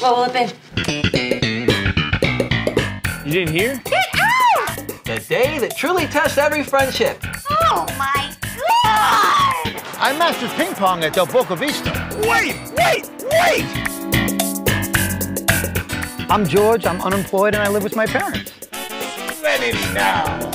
What will it be? You didn't hear? Get out! The day that truly tests every friendship. Oh my god! I mastered ping pong at Del Boca Vista. Wait, wait, wait! I'm George, I'm unemployed, and I live with my parents. Ready now.